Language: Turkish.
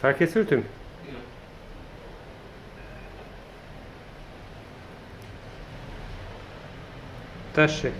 Felkészültünk? Igen. Tessék.